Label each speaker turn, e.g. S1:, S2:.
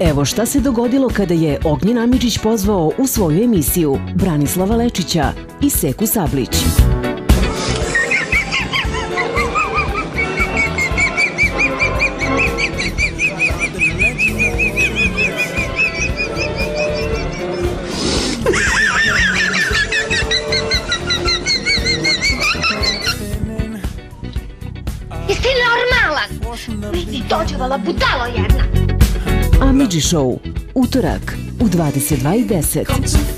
S1: Evo šta se dogodilo kada je Ognjen Amidžić pozvao u svoju emisiju Branislava Lečića i Seku Sablić.
S2: Jesi normalan? Vidi, dođevala budalo jedna.
S1: Amidži Show, utorak u 22.10.